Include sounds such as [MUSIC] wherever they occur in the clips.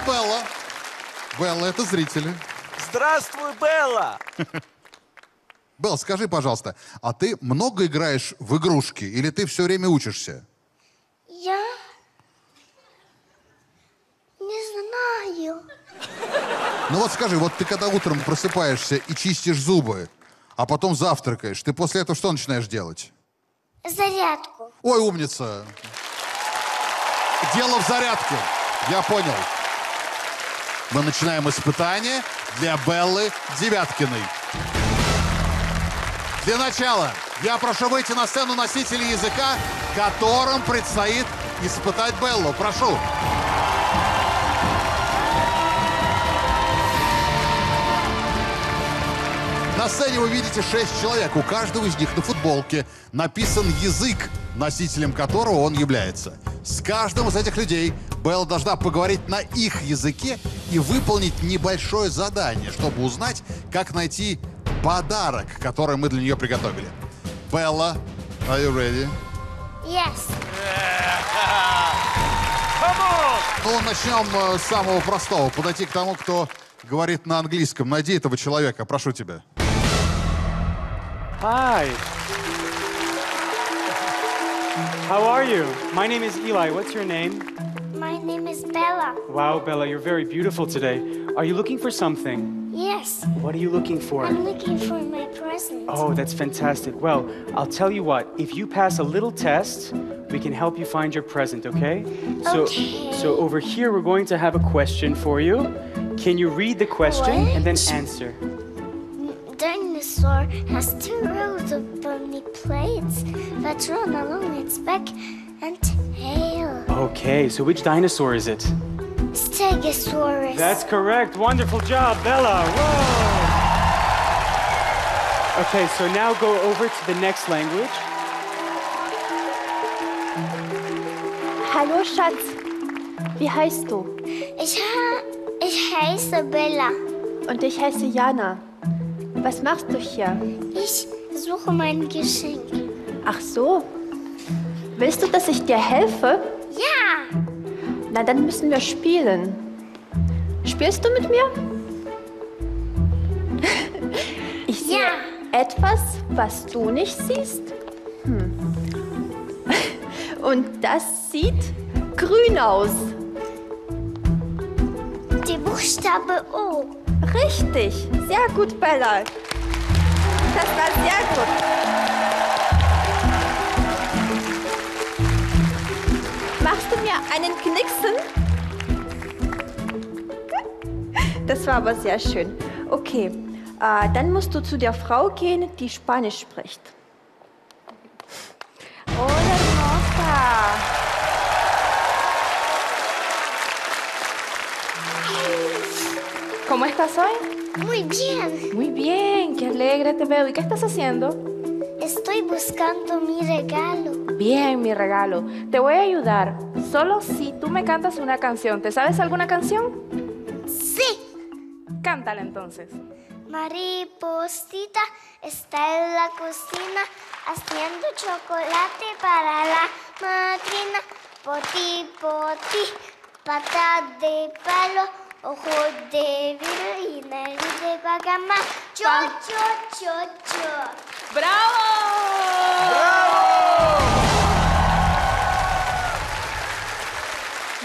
это Белла. Белла, это зрители. Здравствуй, Белла! [LAUGHS] Белла, скажи, пожалуйста, а ты много играешь в игрушки или ты все время учишься? Я не знаю. Ну вот скажи, вот ты когда утром просыпаешься и чистишь зубы, а потом завтракаешь, ты после этого что начинаешь делать? Зарядку. Ой, умница. Дело в зарядке. Я понял. Мы начинаем испытание для Беллы Девяткиной. Для начала я прошу выйти на сцену носителей языка, которым предстоит испытать Беллу. Прошу. На сцене вы видите шесть человек. У каждого из них на футболке написан язык, носителем которого он является. С каждым из этих людей Белла должна поговорить на их языке и выполнить небольшое задание, чтобы узнать, как найти подарок, который мы для нее приготовили. Белла, are you ready? Yes. Ну, начнем э, с самого простого. Подойти к тому, кто говорит на английском. Найди этого человека, прошу тебя. Hi. How are you? My name is Eli. What's your name? My name is Bella. Wow, Bella, you're very beautiful today. Are you looking for something? Yes. What are you looking for? I'm looking for my present. Oh, that's fantastic. Well, I'll tell you what. If you pass a little test, we can help you find your present, okay? So Okay. so over here we're going to have a question for you. Can you read the question and then answer? Dinosaur has two rows of bony plates that run along its back and. Okay, so which dinosaur is it? Stegosaurus. That's correct. Wonderful job, Bella. Whoa. Okay, so now go over to the next language. Hallo Schatz, wie heißt du? Ich, ha ich heiße Bella. Und ich heiße Jana. Was machst du hier? Ich suche mein Geschenk. Ach so. Willst du, dass ich dir helfe? Ja! Na, dann müssen wir spielen. Spielst du mit mir? [LAUGHS] Ich sehe Ja. etwas, was du nicht siehst. Hm. Und das sieht grün aus. Die Buchstabe O. Richtig. Sehr gut, Bella. Das war sehr gut. Du mir einen Knicksen? Das war aber sehr schön. Okay, äh, dann musst du zu der Frau gehen, die Spanisch spricht. Hola, hermosa. ¿Cómo estás hoy? Muy bien. Muy bien, qué alegre te veo. ¿Y qué estás haciendo? Estoy buscando mi regalo. Bien, mi regalo. Te voy a ayudar. Solo si tú me cantas una canción. ¿Te sabes alguna canción? Sí. Cántala entonces. Mariposita está en la cocina haciendo chocolate para la madrina. Poti, poti, pata de palo, ojo de vidrio y nariz de bagama. Cho, cho, cho, cho. ¡Bravo!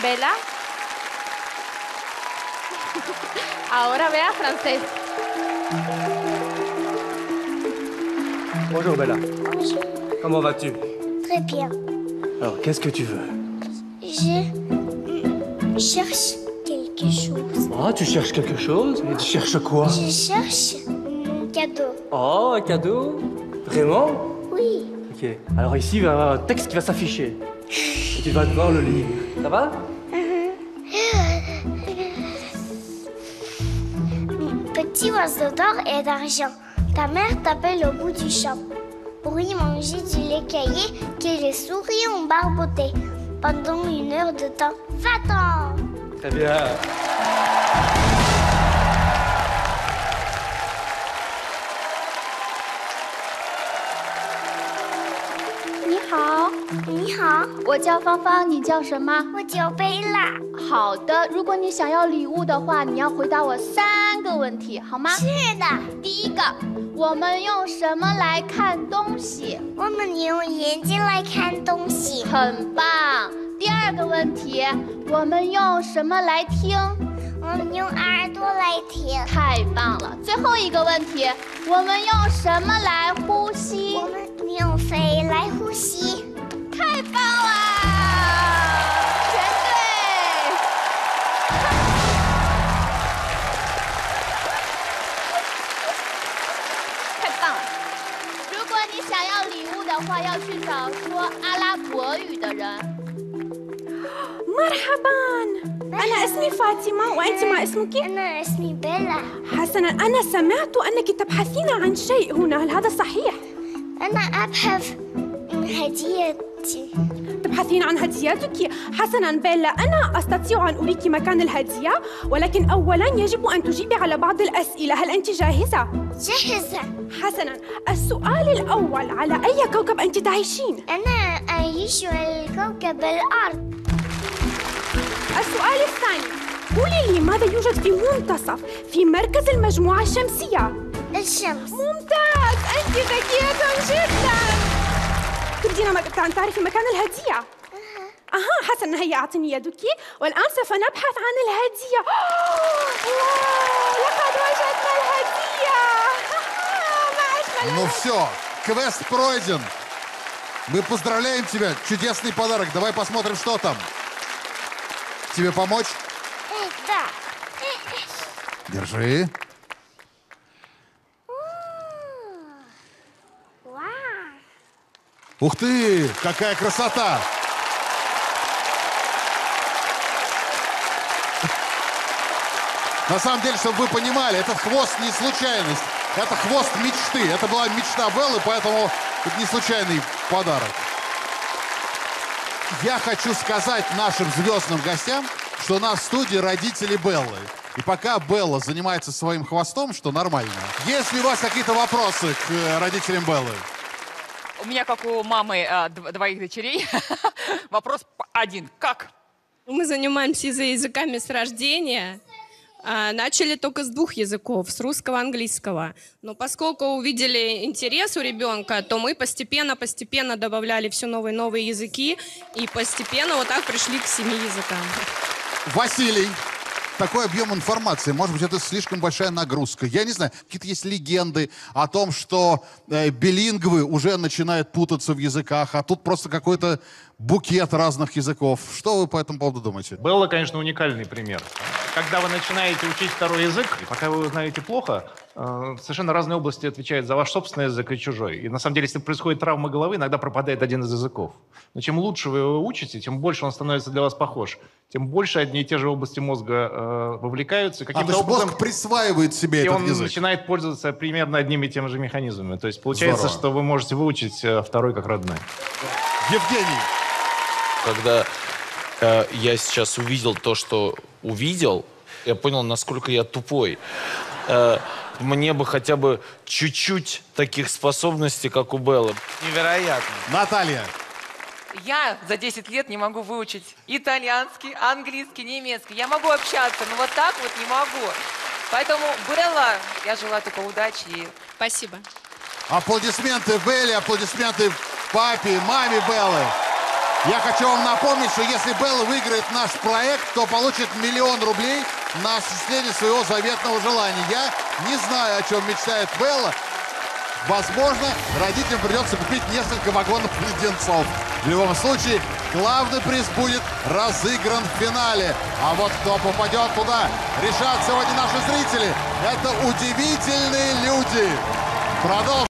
¿Vela? [LAUGHS] Ahora vea francés. Bonjour Bella, Bonjour. comment vas-tu? Très bien. Alors, qu'est-ce que tu veux? Je cherche quelque chose. Ah, tu cherches quelque chose? Et tu cherches quoi? Je cherche cadeau. Oh, un cadeau? Vraiment? Oui. Ok, alors ici, il va y avoir un texte qui va s'afficher. Et tu vas devoir le lire. Ça va? Petit oiseau d'or et d'argent, ta mère t'appelle au bout du champ. Pour y manger du lait caillé que les souris ont barboté. Pendant une heure de temps, va-t'en Très bien. 好，你好，我叫芳芳，你叫什么？我叫贝拉。好的，如果你想要礼物的话，你要回答我三个问题，好吗？是的，第一个，我们用什么来看东西？我们用眼睛来看东西，很棒。第二个问题，我们用什么来听？我们用耳朵来听。太棒了最后一个问题我们用什么来呼吸？我们用肺来呼吸。太棒了全对。太棒了。如果你想要礼物的话要去找说阿拉伯语的人。曼哈顿 أنا اسمي فاطمة وأنت ما اسمك؟ أنا اسمي بيلا حسنا أنا سمعت أنك تبحثين عن شيء هنا هل هذا صحيح؟ أنا أبحث عن هديتي تبحثين عن هديتك حسنا بيلا أنا أستطيع أن أريك مكان الهدية ولكن أولا يجب أن تجيبي على بعض الأسئلة هل أنت جاهزة؟ جاهزة حسنا السؤال الأول على أي كوكب أنت تعيشين؟ أنا أعيش على كوكب الأرض السؤال الثاني قولي لي ماذا يوجد في منتصف في مركز المجموعة الشمسية؟ الشمس ممتاز أنت ذكية جدا تريدين مك- أن تعرفي مكان الهدية؟ أها حسنا هيا أعطيني يدك والآن سوف نبحث عن الهدية واو لقد وجدنا الهدية [LAUGHS] ما أجمل Ну все, квест пройден. Мы поздравляем тебя. Чудесный подарок. Давай посмотрим, что там. Тебе помочь? Да. Держи. Ух ты, какая красота! На самом деле, чтобы вы понимали, этот хвост не случайность. Это хвост мечты. Это была мечта Беллы, поэтому это не случайный подарок. Я хочу сказать нашим звездным гостям, что у нас в студии родители Беллы. И пока Белла занимается своим хвостом, что нормально. Есть ли у вас какие-то вопросы к э, родителям Беллы? У меня, как у мамы дв- двоих дочерей, [LAUGHS] вопрос один. Как? Мы занимаемся язы- языками с рождения. А, Начали только с двух языков, с русского и английского. Но поскольку увидели интерес у ребенка, то мы постепенно-постепенно добавляли все новые и новые языки. И постепенно вот так пришли к семи языкам. Василий, такой объем информации, может быть, это слишком большая нагрузка. Я не знаю, какие-то есть легенды о том, что э, билингвы уже начинают путаться в языках, а тут просто какой-то букет разных языков. Что вы по этому поводу думаете? Белла, конечно, уникальный пример. Когда вы начинаете учить второй язык, и пока вы его знаете плохо, э, совершенно разные области отвечают за ваш собственный язык и чужой. И на самом деле, если происходит травма головы, иногда пропадает один из языков. Но чем лучше вы его учите, тем больше он становится для вас похож. Тем больше одни и те же области мозга э, вовлекаются. А, то Каким-то есть образом, мозг присваивает себе и этот он язык. начинает пользоваться примерно одними и теми же механизмами. То есть получается, Здорово. что вы можете выучить э, второй как родной. Евгений, Когда я сейчас увидел то, что увидел, я понял, насколько я тупой. Э, мне бы хотя бы чуть-чуть таких способностей, как у Беллы. Невероятно. Наталья, Я за 10 лет не могу выучить итальянский, английский, немецкий. Я могу общаться, но вот так вот не могу. Поэтому, Белла, я желаю только удачи и Спасибо. аплодисменты Белле, аплодисменты папе, маме Беллы. Я хочу вам напомнить, что если Белла выиграет наш проект, то получит миллион рублей на осуществление своего заветного желания. Я не знаю, о чем мечтает Белла. Возможно, родителям придется купить несколько вагонов леденцов. В любом случае, главный приз будет разыгран в финале. А вот кто попадет туда, решат сегодня наши зрители. Это удивительные люди. Продолжим.